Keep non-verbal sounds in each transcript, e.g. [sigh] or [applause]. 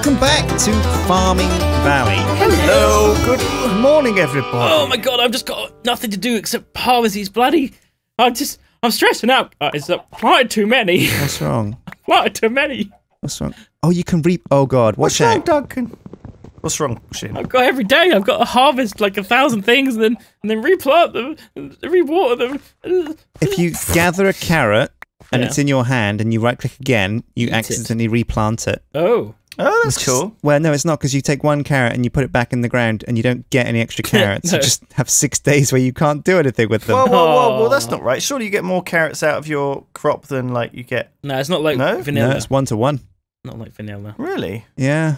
Welcome back to Farming Valley. Hello, good morning, everybody. Oh my god, I've just got nothing to do except harvest these bloody. I'm just, I'm stressing out. Uh, it's uh, planted too many. What's wrong? [laughs] planted too many. What's wrong? Oh, you can reap. Oh God, watch What's wrong! Duncan? What's wrong, Sjin? I've got every day. I've got to harvest like a thousand things and then and then replant them, and rewater them. If you gather a carrot and Yeah. it's in your hand and you right click again, you Eat it. accidentally replant it. Oh, Oh, that's Which cool. Well, no, it's not because you take one carrot and you put it back in the ground and you don't get any extra [laughs] carrots. No. You just have six days where you can't do anything with them. Whoa, whoa, whoa! Well, that's not right. Surely you get more carrots out of your crop than like you get. no, it's not like No? vanilla. no, it's one to one. Not like vanilla. Really? Yeah.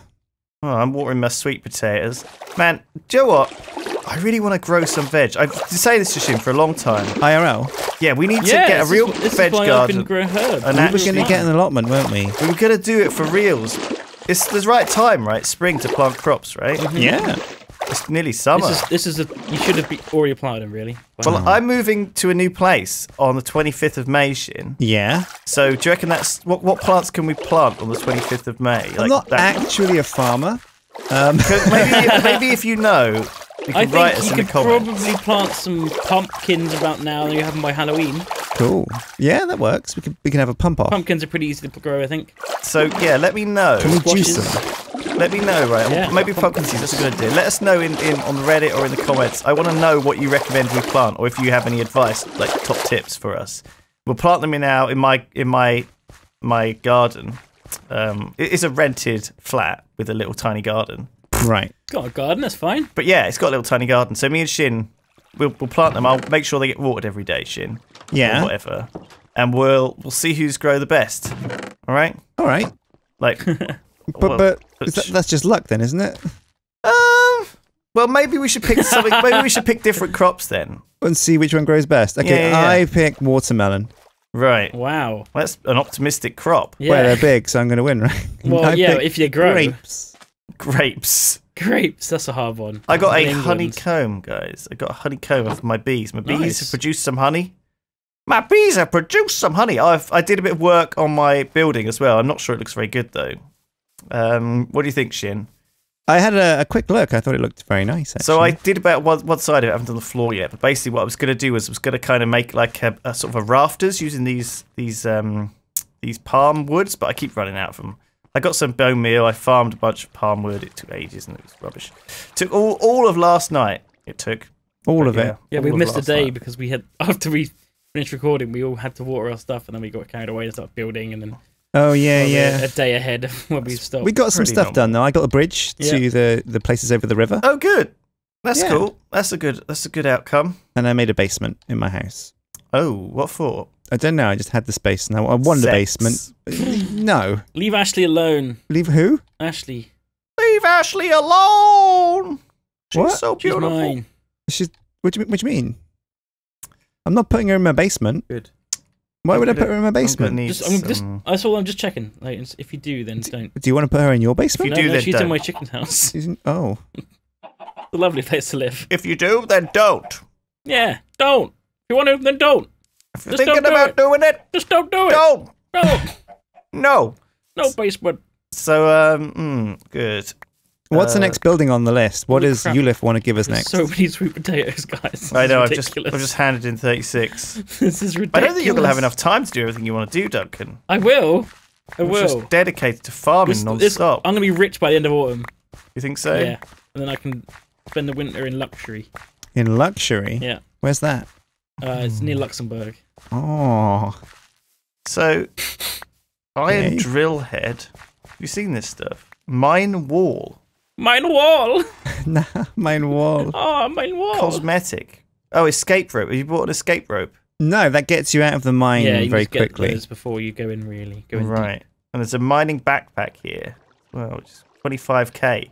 Oh, I'm watering my sweet potatoes. Man, do you know what? I really want to grow some veg. I've been saying this to Sjin for a long time. IRL. Yeah, we need yeah, to get a real is, this veg is why garden. I can grow herbs. And We were going to get an allotment, weren't we? We were gonna do it for reals. It's the right time, right? Spring to plant crops, right? Yeah. It's nearly summer. This is this is a you should have be, already planted them really. Well, I'm moving to a new place on the 25th of May, Sjin. Yeah. So, do you reckon that's what? What plants can we plant on the 25th of May? I'm not that. actually a farmer. Um, maybe, [laughs] maybe if you know, you I can write think us you in could probably plant some pumpkins about now, and you have them by Halloween. cool. Yeah, that works. We can we can have a pump off. Pumpkins are pretty easy to grow, I think. So yeah, let me know. Can we juice them? Let me know, right? Yeah. Maybe pumpkin seeds. That's a good idea. Let us know in, in on Reddit or in the comments. I want to know what you recommend we plant, or if you have any advice, like top tips for us. We'll plant them in our in my in my my garden. Um, it is a rented flat with a little tiny garden. Right. Got a garden, that's fine. But yeah, it's got a little tiny garden. So me and Sjin, we'll, we'll plant them. I'll make sure they get watered every day, Sjin. Or Yeah. whatever. And we'll we'll see who's grow the best. All right. All right. Like, But [laughs] well, but but is that, that's just luck then, isn't it? um, well, maybe we should pick [laughs] something. maybe we should pick different crops then. And see which one grows best. Okay, Yeah, yeah, yeah. I pick watermelon. Right. Wow. Well, that's an optimistic crop. Yeah. Well, they're big, so I'm going to win, right? Well, [laughs] I yeah, if you grow grapes. Grapes. grapes, that's a hard one. I got a In England. honeycomb, guys. I got a honeycomb for my bees. My bees Nice. have produced some honey. My bees have produced some honey. I've I did a bit of work on my building as well. I'm not sure it looks very good though. Um, what do you think, Sjin? I had a, a quick look. I thought it looked very nice. Actually. So I did about one, one side of it. I haven't done the floor yet, but basically what I was going to do was I was going to kind of make like a, a sort of a rafters using these these um these palm woods, but I keep running out of them. I got some bone meal. I farmed a bunch of palm wood. It took ages and it was rubbish. Took all all of last night. It took all of yeah, it. Yeah, we missed a day night. because we had [laughs] after we finished recording, we all had to water our stuff, and then we got carried away and started building, and then Oh yeah, well, yeah. a day ahead of [laughs] when we stopped. We got some stuff normal. done though. I got a bridge Yeah. to the the places over the river, Oh, good. That's Yeah. cool. That's a good. That's a good outcome. and I made a basement in my house. Oh, what for? I don't know. I just had the space, now. I, I wanted a basement. no, Leave Ashley alone. leave who? Ashley, Leave Ashley alone. She's What? so she's beautiful. mine. She's. What do you, what do you mean? I'm not putting her in my basement. Good. Why I'm would I put her in my I'm basement? Just, I'm just. That's all. I'm just checking. Like, if you do, then don't. Do you want to put her in your basement? you no, do, no, then she's don't. in my chicken house. [laughs] She's in- oh, It's a lovely place to live. If you do, then don't. Yeah, don't. If you want to, then don't. If you're Just don't thinking do about it. doing it, Just don't do it. don't. Don't. No. No basement. So, um, mm, good. what's the Uh, next building on the list? What does crap. Ulif want to give us There's next? so many sweet potatoes, guys. This I know. I've just. I've just handed in 36. [laughs] this is ridiculous. I don't think you're gonna have enough time to do everything you want to do, Duncan. I will. I will. just dedicated to farming This- non this- stop. I'm gonna be rich by the end of autumn. You think so? Yeah, and then I can spend the winter in luxury. in luxury. Yeah, Where's that? Uh, it's near Luxembourg. Oh, So, iron Okay. drill head. Have you seen this stuff? Mine wall. Mine wall. [laughs] nah, mine wall. Oh, mine wall. Cosmetic. Oh, escape rope. Have you bought an escape rope? No, that gets you out of the mine yeah, you very need get quickly. those before you go in. Really, go in deep. Right. And there's a mining backpack here. Well, which is 25k.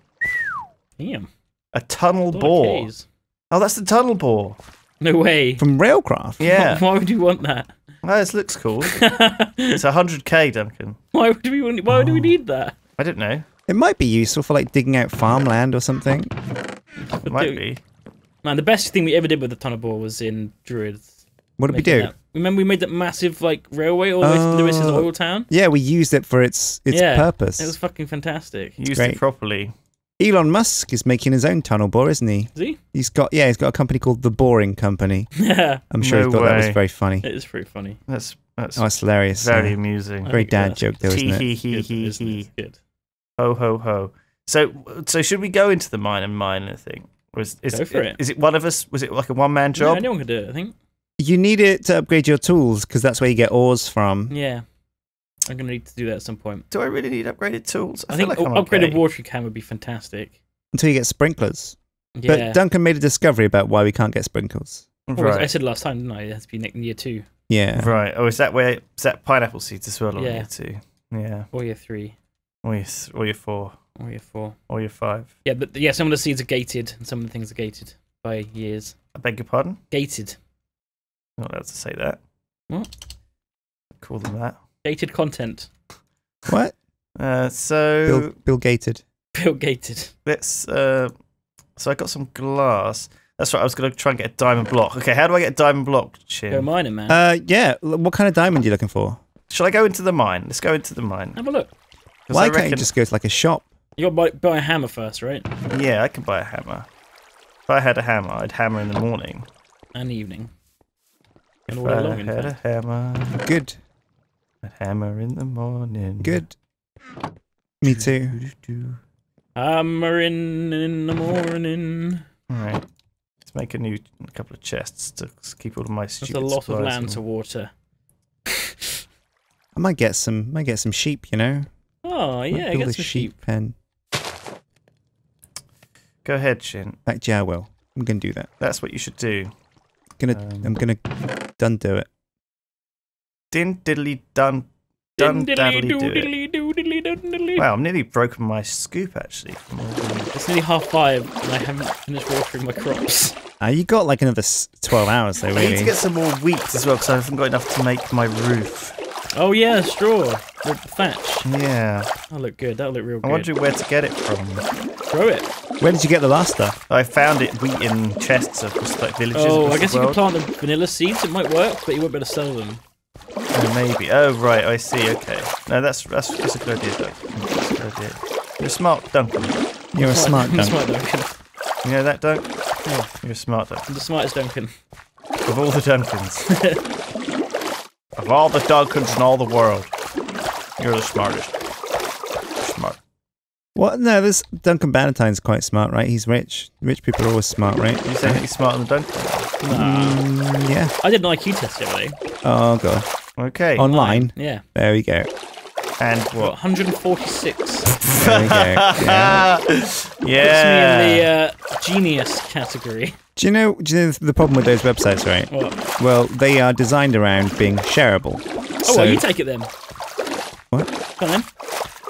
Damn. A tunnel bore. Ks. Oh, that's the tunnel bore. No way. From Railcraft. [laughs] Yeah. Why would you want that? oh, this looks cool. It's 100k, Duncan. [laughs] Why would we? want- Why Oh. do we need that? I don't know. It might be useful for like digging out farmland or something. It might be. Man, the best thing we ever did with the tunnel bore was in Druids. What did we do? that Remember we made that massive like railway all the way to Lewis's Oh. oil town? Yeah, we used it for its its Yeah, purpose. It was fucking fantastic. Used great. it properly. Elon Musk is making his own tunnel bore, isn't he? See? He's got yeah, he's got a company called the Boring Company. [laughs] Yeah. I'm sure No he thought that was very funny. It is pretty funny. That's that's Oh, it's hilarious. very yeah. amusing. I very dad that's joke, though, isn't it? hee hee Good, hee isn't hee. Good. Ho ho ho. So so should we go into the mine and mine anything? Or is, is Go for it. Is it one of us? Was it like a one man Yeah, job? anyone could do it, I think. You need it to upgrade your tools because that's where you get ores from. Yeah. I'm gonna need to do that at some point. Do I really need upgraded tools? I, feel think like I'm upgraded okay. watering can would be fantastic. Until you get sprinklers. Yeah. But Duncan made a discovery about why we can't get sprinkles. Well, I said last time, didn't I? It has to be next year two Yeah. Right. Oh, is that where is that pineapple seeds as well on Yeah. here too? Yeah. or year three Or your th- or your four or year four. or your five. Yeah, but yeah, some of the seeds are gated and some of the things are gated by years. I beg your pardon. Gated. Not allowed to say that. What? Call them that. Gated content. What? Uh, so Bill, Bill Gated. [laughs] Bill gated. let's. Uh, so I got some glass. That's right. I was going to try and get a diamond block. Okay, how do I get a diamond block, Go Chin? mining, man. Uh, yeah. What kind of diamond are you looking for? Shall I go into the mine? Let's go into the mine. Have a look. Why I can't you just go to like a shop? You got to buy, buy a hammer first, right? Yeah, I can buy a hammer. If I had a hammer, I'd hammer in the morning. And evening. And If all day I long, in had a hammer, Good. I'd hammer in the morning. Good. Me too. Hammer in in the morning. All right. Let's make a new a couple of chests to keep all of my That's stupid a lot of land in. to water. I might get some. Might get some sheep. You know. Oh, yeah, build get a some sheep. pen. Go ahead, Sjin. Like yeah, I will. I'm gonna do that. That's what you should do. Gonna. Um, I'm gonna done do it. Din diddly dun dun daddly do it. Wow, I'm nearly broken my scoop actually. from all the- It's nearly half five, and I haven't finished watering my crops. Uh, you got like another s- twelve hours though, I need to really. get some more wheat as well because I haven't got enough to make my roof. Oh yeah, straw, the thatch. Yeah, That'll look good. That'll look real I'm good. wondering where to get it from. Grow it. Where did you get the last stuff? I found it wheat in chests across like villages. Oh, across I guess the you could world. plant the vanilla seeds. It might work, but you won't be able to sell them. Oh, maybe. Oh, right. I see. Okay. No, that's that's, that's a good idea, Doug. That's a good idea. You're a smart Duncan. You're a smart I'm dunk. smart Duncan. You know that, Dunk? Yeah. You're a smart Duncan. I'm the smartest Duncan. Of all the Duncans. [laughs] of all the Duncans in all the world, you're the smartest. Smart. What? No, this Duncan Bannatyne's quite smart, right? He's rich. Rich people are always smart, right? You saying that you're smarter than Duncan? Nah. Mm, yeah. I did an IQ test yesterday. Oh god. Okay. Online. Yeah. There we go. and what? 146. There we go. [laughs] Yeah. Puts me in the uh, genius category. Do you know? Do you know the problem with those websites, right? What? Well, they are designed around being shareable. Oh, so well, you take it then. What? Come on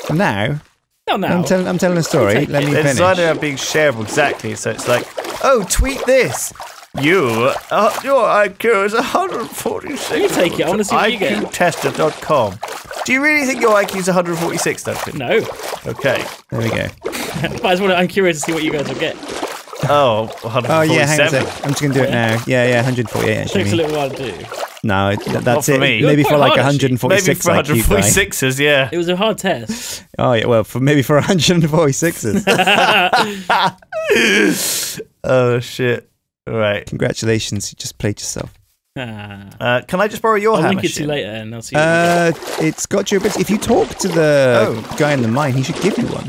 then. now, No, no. I'm, telling I'm telling a story. Let it. me They're finish. designed around being shareable, exactly. So it's like, oh, tweet this. You, uh, your IQ is 146. You take it, I wanna see what you get. IQtester.com. Do you really think your IQ is 146, Duncan? no. Okay. There we go. [laughs] but I just want to, I'm curious to see what you guys will get. Oh, 147. Oh yeah, hang on a sec. I'm just gonna do it now. Yeah, yeah, 148 It takes a little while to do. No, th- that's for it. me. Maybe You're for quite like hard, actually. 146 Maybe for IQ guy. 146ers, yeah. It was a hard test. Oh yeah, well, for maybe for 146ers. [laughs] [laughs] oh, shit. All right. Congratulations, you just played yourself. Ah. Uh, can I just borrow your I'll hammer? link it to you later and I'll see you. Uh, it's got your bits. If you talk to the Oh. guy in the mine, he should give you one.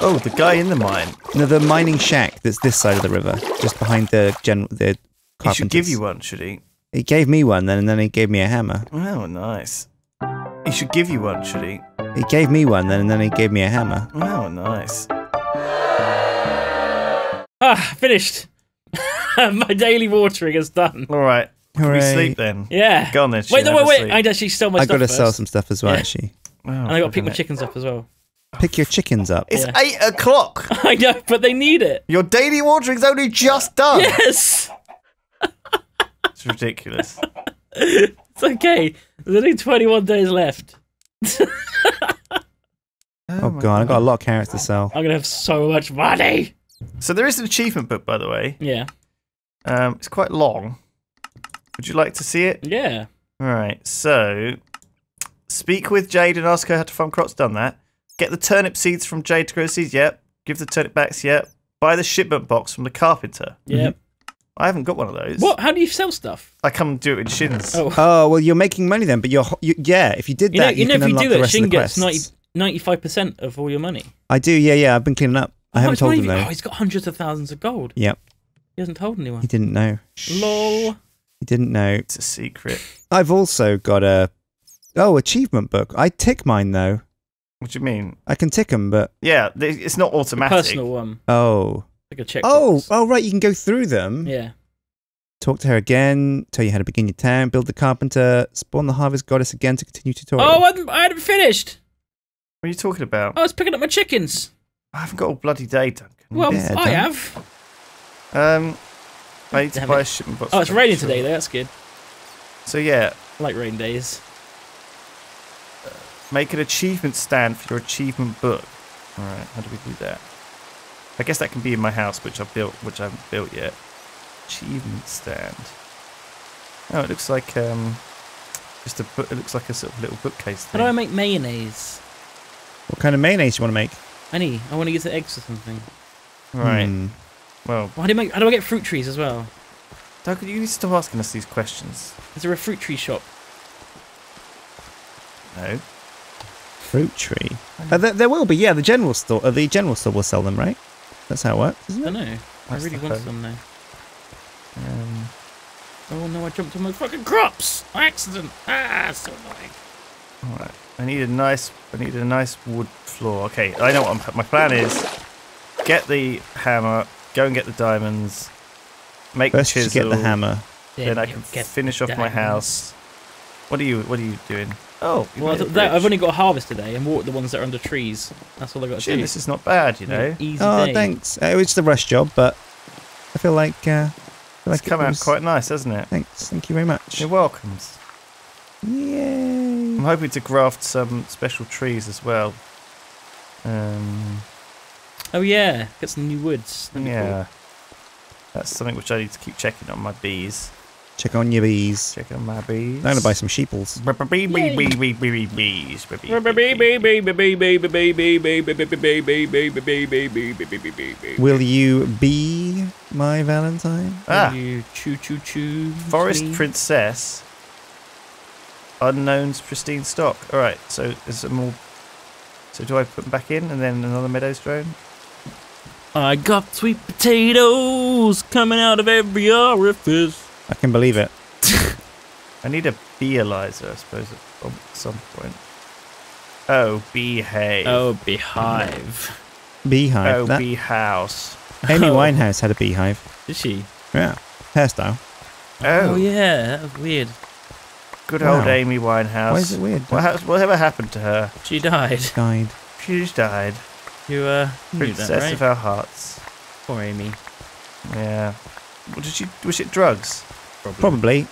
Oh, the guy in the mine. No, the mining shack that's this side of the river, just behind the gen. The He should give you one, should he? He gave me one, then and then he gave me a hammer. Oh, nice. He should give you one, should he? He gave me one, then and then he gave me a hammer. Oh, nice. Ah, finished. [laughs] My daily watering is done. All right. Can we Hooray. sleep then? Yeah. Go on then. Wait, Sjin, no, have wait, wait. I'd actually sell my I stuff got to first. sell some stuff as well. Yeah. Actually, Oh, And I got to pick my fucking chickens up as well. pick your chickens up. It's Yeah. eight o'clock. [laughs] I know, but they need it. Your daily watering's only just done. Yes. [laughs] It's ridiculous. It's okay. There's only 21 days left. Oh, oh god, I've got a lot of carrots to sell. I'm gonna have so much money. So there is an achievement book, by the way. Yeah. Um, it's quite long. Would you like to see it? Yeah. All right. So, speak with Jade and ask her how to farm crops. Done that. Get the turnip seeds from Jade to grow seeds. Yep. Give the turnip backs. Yep. Buy the shipment box from the carpenter. Yeah. I haven't got one of those. What? How do you sell stuff? I come do it in shins. Oh, Oh well, you're making money then, but you're you, yeah. If you did you know, that, you know, can if you unlock do the it, rest of Sjin the gets quests. 95 percent of all your money. I do. Yeah, yeah. I've been cleaning up. I haven't told him have though. Oh, he's got hundreds of thousands of gold. Yep, He hasn't told anyone. he didn't know. Lol. He didn't know. It's a secret. I've also got a oh achievement book. I tick mine though. What do you mean? I can tick them, but Yeah, they- it's not automatic. Personal one. oh Like a check. oh oh right. You can go through them. Yeah. Talk to her again. Tell you how to begin your town. Build the carpenter. Spawn the harvest goddess again to continue tutorial. Oh, I hadn't, I hadn't finished. What are you talking about? I was picking up my chickens. I haven't got all bloody day, Duncan. Well, Yeah, I don't- have. um, I need to Damn buy it. a shipment box. Oh, it's raining Shaw. today, though. That's good. So yeah, I like rain days. make an achievement stand for your achievement book. All right, how do we do that? I guess that can be in my house, which I've built, which I haven't built yet. Achievement stand. Oh, it looks like um, just a book. It looks like a sort of little bookcase. How do I make mayonnaise? What kind of mayonnaise you want to make? I. I want to use the eggs or something. Right. Hmm. Well, How do, I make, how do I get fruit trees as well? Duncan, you need to stop asking us these questions. Is there a fruit tree shop? No. Fruit tree. Uh, there, there will be. Yeah, the general store. Uh, the general store will sell them, right? That's how it works, isn't I it? don't know. I really want hope. some now. Um, Oh no, I jumped on my fucking crops! By Accident! Ah, so annoying. all right. I need a nice. I need a nice wood floor. Okay, I know what I'm, my plan is. Get the hammer. Go and get the diamonds. Make First, the you chisel. get the hammer. Then I can get finish off my house. What are you? What are you doing? Oh, Well, made a th- that, I've only got a harvest today and watered the ones that are under trees. That's all I got to Shit, do. this is not bad, you know. Easy Oh, day. thanks. Uh, it was just a rush job, but I feel like. Uh, I feel It's like it come out was- quite nice, hasn't it? Thanks. Thank you very much. You're welcome. Yay. I'm hoping to graft some special trees as well. Um, oh yeah, get some new woods. Yeah, cool. that's something which I need to keep checking on my bees. Check on your bees. Check on my bees. I'm gonna buy some sheeples. Will you be my Valentine? Ah. Will you choo choo choo. Forest princess Unknown's pristine stock. All right, so is some more. So do I put them back in and then another meadows drone? I got sweet potatoes coming out of every orifice. I can believe it. [laughs] I need a Beealyzer, I suppose, at some point. Oh, behave. Oh, beehive. Beehive. oh that, bee house. Amy Oh. Winehouse had a beehive. Did she? Yeah. Hairstyle. Oh, Oh yeah, that was weird. Good old Amy Winehouse. Why is it weird? What ha- whatever happened to her? She died. She died. She's died. You uh knew Princess that, right? of our hearts. Poor Amy. Yeah. What did she? Was it drugs? Probably.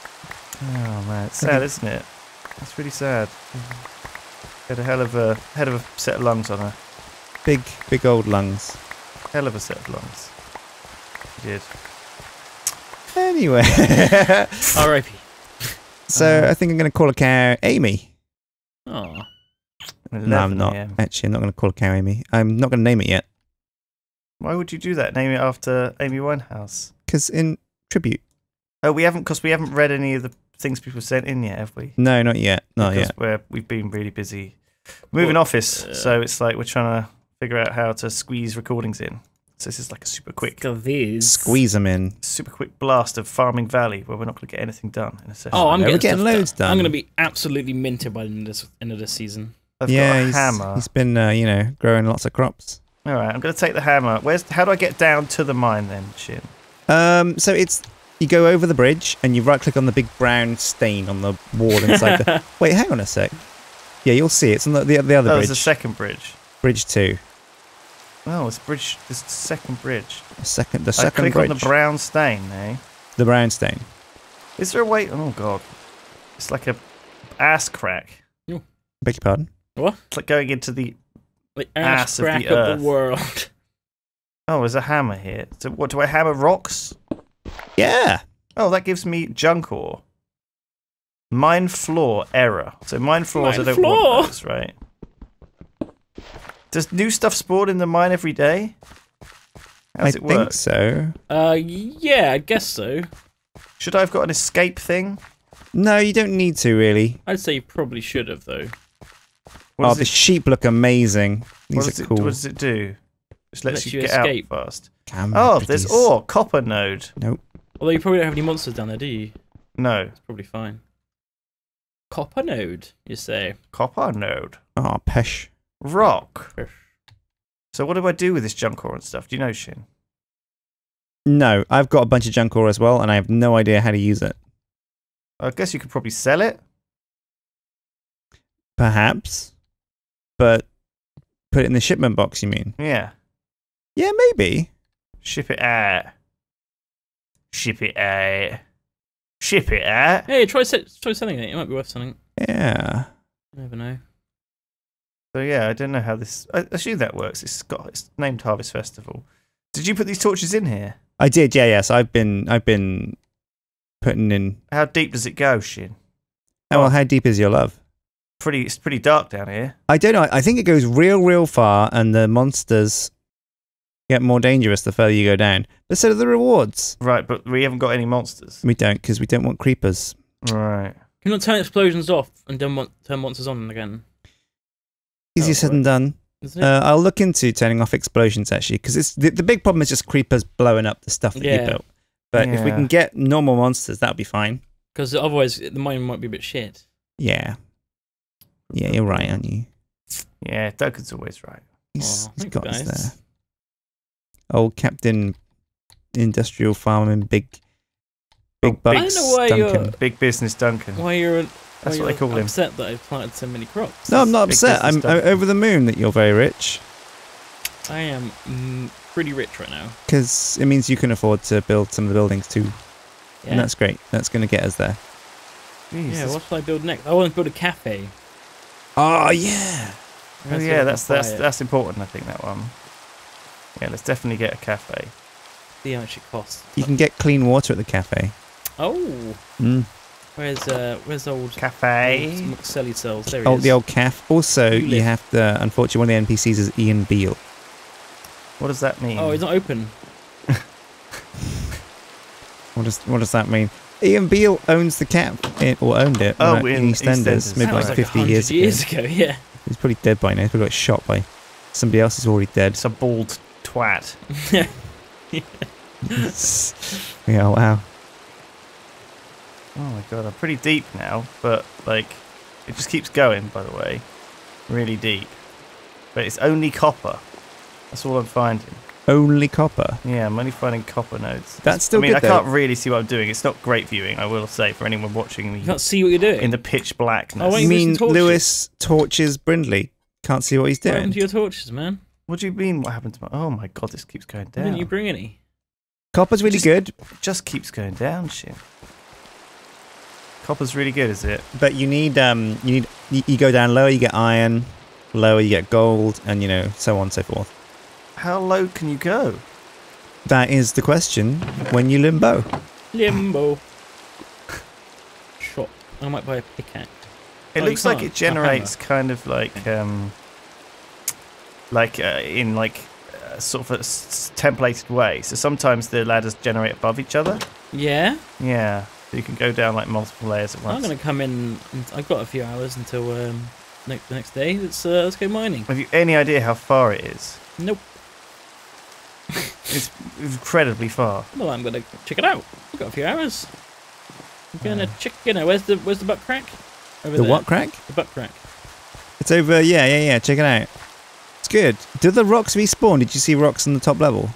Oh man, it's sad, isn't it? It's really sad. Had a hell of a head of a set of lungs on her. Big, big old lungs. Hell of a set of lungs. She did. Anyway. [laughs] R.I.P. so Uh, I think I'm going to call a cow Amy. Oh. No, I'm not. AM. Actually, I'm not going to call a cow Amy. I'm not going to name it yet. Why would you do that? Name it after Amy Winehouse. Because in tribute. Oh, we haven't because we haven't read any of the things people sent in yet, have we? No, not yet. Not because yet. we're we've been really busy moving Well, office, uh, so it's like we're trying to figure out how to squeeze recordings in. So this is like a super quick, Viz. Squeeze them in. super quick blast of Farming Valley, where we're not going to get anything done in a session. Oh, I'm No, we're getting, getting loads done. I'm going to be absolutely minted by the end of this, end of this season. I've yeah, got a he's, hammer. he's been, uh, you know, growing lots of crops. All right, I'm going to take the hammer. Where's how do I get down to the mine then, Sjin? Um, so it's you go over the bridge and you right click on the big brown stain on the wall inside the. [laughs] Wait, hang on a sec. Yeah, you'll see it's on the the, the other Oh, bridge. there's a second bridge. bridge two. Oh, it's bridge. This second bridge. The second, the I second click bridge. on the brown stain, eh? the brown stain. Is there a way? Oh god, it's like a ass crack. Beg your pardon. What? It's like going into the. Like Ass ass of the of earth. the world. [laughs] Oh, there's a hammer here. So what do I hammer rocks? Yeah. Oh, that gives me junk ore. Mine floor error. So mine floors, Mine I don't floor. want those, right? Does new stuff spawn in the mine every day? How I does it think work? so. Uh, yeah, I guess so. Should I have got an escape thing? No, you don't need to really. I'd say you probably should have though. What oh, the it- sheep look amazing. These does are it, cool. What does it do? Just lets, Lets you, you get escape. out fast. Camera Oh, there's ore, copper node. Nope. Although you probably don't have any monsters down there, do you? No, It's probably fine. Copper node, you say? copper node. Oh, pesh. Rock. So what do I do with this junk ore and stuff? Do you know, Sjin? No, I've got a bunch of junk ore as well, and I have no idea how to use it. I guess you could probably sell it. Perhaps, but put it in the shipment box. You mean? Yeah. Yeah, maybe. Ship it out. Ship it out. Ship it out. Hey, try se- try selling it. It might be worth something. Yeah. You never know. So yeah, I don't know how this. I assume that works. It's got it's named Harvest Festival. Did you put these torches in here? I did. Yeah. Yes. I've been. I've been putting in. How deep does it go, Sjin? Oh, well, how deep is your love? Pretty. It's pretty dark down here. I don't know. I think it goes real, real far, and the monsters get more dangerous the further you go down. But so do the rewards. Right, but we haven't got any monsters. We don't, because we don't want creepers. Right. Can you not turn explosions off and then mon- turn monsters on again? Easier Oh, said than done. Uh, I'll look into turning off explosions actually, because it's the, the big problem is just creepers blowing up the stuff that you built. But if we can get normal monsters, that'll be fine. Because otherwise the mine might be a bit shit. Yeah. Yeah, you're right, aren't you? Yeah, Duncan's always right. He's, Aw, he's thanks, got us there. Old Captain Industrial Farming, big, big Oh, big- bucks. I don't know why you're- Duncan. Big business Duncan. Why you're That's why what they you're call him. upset that I've planted so many crops? No, I'm not upset. I'm, business I'm over the moon that you're very rich I am mm, pretty rich right now. because it means you can afford to build some of the buildings too, Yeah. and that's great. That's going to get us there. Jeez, yeah. What should I build next? I want to build a cafe. Oh yeah. oh, Let's see if I yeah, that's that's it. that's important. I think that one. Yeah, let's definitely get a cafe. See how much it costs. You can get clean water at the cafe. Oh, Mm. Where's uh, where's old Cafe. old Selly cells? There he Oh, is. the old calf. Also, You you, have to. Unfortunately, one of the NPCs is Ian Beale. What does that mean? Oh, he's not open. [laughs] What does What does that mean? Ian Beale owns the cap, in, or owned it. Oh, right, in EastEnders, EastEnders. maybe That like was 50 100 years, years ago. ago. [laughs] Yeah. He's probably dead by now. He's probably got shot by somebody else Is already dead. It's a bald twat. yeah. [laughs] yeah, wow. Oh my god, I'm pretty deep now, but like, it just keeps going. By the way, really deep. But it's only copper. That's all I'm finding. Only copper. Yeah, I'm only finding copper nodes. That's still I mean, good I though. can't really see what I'm doing. It's not great viewing, I will say, for anyone watching You me can't see what you're doing. in the pitch blackness. Oh, wait, You mean torches. Lewis torches Brindley? Can't see what he's doing? What doing. happened to your torches, man? What do you mean? What happened to my? Oh my god, this keeps going Why down. didn't you bring any? Copper's really Just- good, just keeps going down, shit. Copper's really good, is it? but you need um you need you, you go down lower, you get iron, lower you get gold, and you know so on and so forth. How low can you go? That is the question when you limbo. Limbo. Shop. I might buy a pickaxe. It Oh, looks like it generates kind of like um like uh, in like uh, sort of a s- templated way. So sometimes the ladders generate above each other. Yeah, Yeah, so you can go down like multiple layers at once. I'm gonna come in. And I've got a few hours until um, ne- the next day. Let's uh, let's go mining. Have you any idea how far it is? Nope. [laughs] It's incredibly far. Well, I'm gonna check it out. I've got a few hours. I'm gonna Uh. check. You know, where's the where's the butt crack? Over The there. what crack? The butt crack. It's over. Yeah, yeah, yeah. Check it out. It's good. Do the rocks respawn? Did you see rocks on the top level?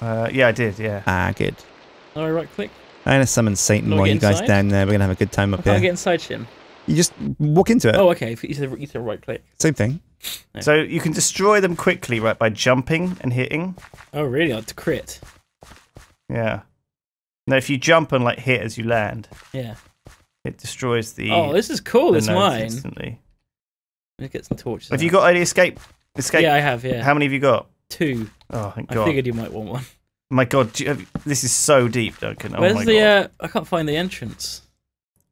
Uh, yeah, I did. Yeah. Ah, good. Oh, right click. I'm gonna summon Satan while you guys inside? down there. We're gonna have a good time up I up can't here. get inside Sjin. You just walk into it. Oh, okay. You said you said right click. Same thing. Yeah. So you can destroy them quickly, right, by jumping and hitting. Oh, really? Like to crit. Yeah. No, if you jump and like hit as you land, Yeah. it destroys the. Oh, this is cool. the It's mine. instantly. Let's get some torches. Have out. you got any escape? Escape. Yeah, I have. Yeah. How many have you got? Two. Oh, thank God. I figured you might want one. My God, you this is so deep, Duncan. Oh Where's my the? God. Uh, I can't find the entrance.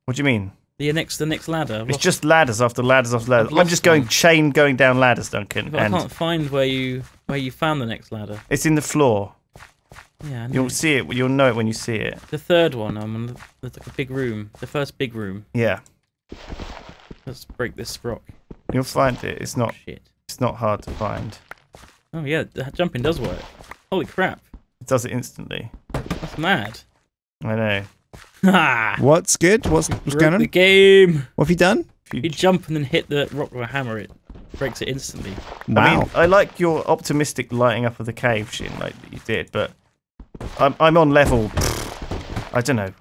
What do you mean? The next, the next ladder. I've It's lost- just ladders after ladders after ladders. I'm lost just going one. chain going down ladders, Duncan, but I and can't find where you where you found the next ladder. it's in the floor. Yeah, I know. You'll see it. You'll know it when you see it. the third one. I'm in The, there's like a big room. The first big room. Yeah, Let's break this rock. you'll find it. It's not. Shit. It's not hard to find. Oh yeah, the jumping does work. Holy crap! It does it instantly. That's mad. I know. Ha! What's good? What's, what's going on? the game. What have you done? If you You jump and then hit the rock with a hammer. It breaks it instantly. Wow. I mean, I like your optimistic lighting up of the cave, Sjin, like you did, but I'm I'm on level. I don't know.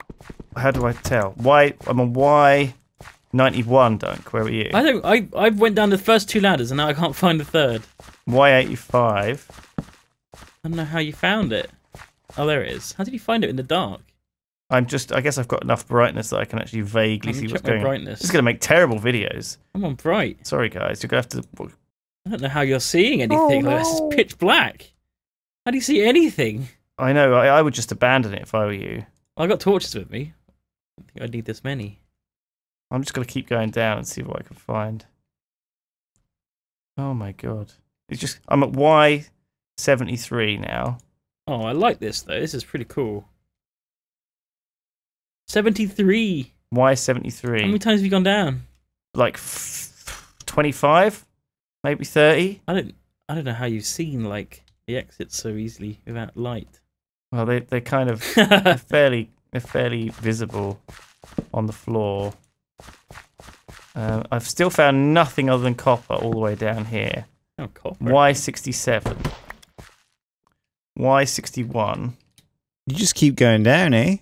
How do I tell? Why I'm on Y ninety one. Dunk. Where are you? I don't. I I went down the first two ladders and now I can't find the third. Y eighty five. I don't know how you found it. Oh, there it is. How did you find it in the dark? I'm just. I guess I've got enough brightness that I can actually vaguely see what's going on. brightness. This is gonna make terrible videos. I'm on bright. Sorry, guys. You're gonna have to. I don't know how you're seeing anything. Oh, like, This no. is pitch black. How do you see anything? I know. I, I would just abandon it if I were you. I got torches with me. I think I need this many. I'm just gonna keep going down and see what I can find. Oh my god! It's just. I'm at Y seventy three now. Oh, I like this though. This is pretty cool. Seventy-three. Why 73? How many times have you gone down? Like twenty five, maybe thirty. I don't. I don't know how you've seen like the exits so easily without light. Well, they they're kind of [laughs] they're fairly they're fairly visible on the floor. Um, I've still found nothing other than copper all the way down here. oh, copper. Y sixty seven. Y sixty one. you just keep going down, eh?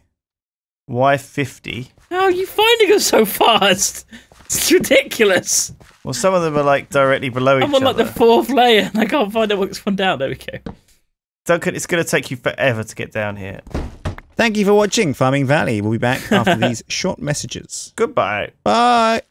Y fifty. How are you finding us so fast? It's ridiculous. Well, some of them are like directly below each other. I'm on like the fourth layer and I can't find out what's one down. There we go. Duncan, it's going to take you forever to get down here. Thank you for watching Farming Valley. We'll be back after [laughs] these short messages. Goodbye. Bye.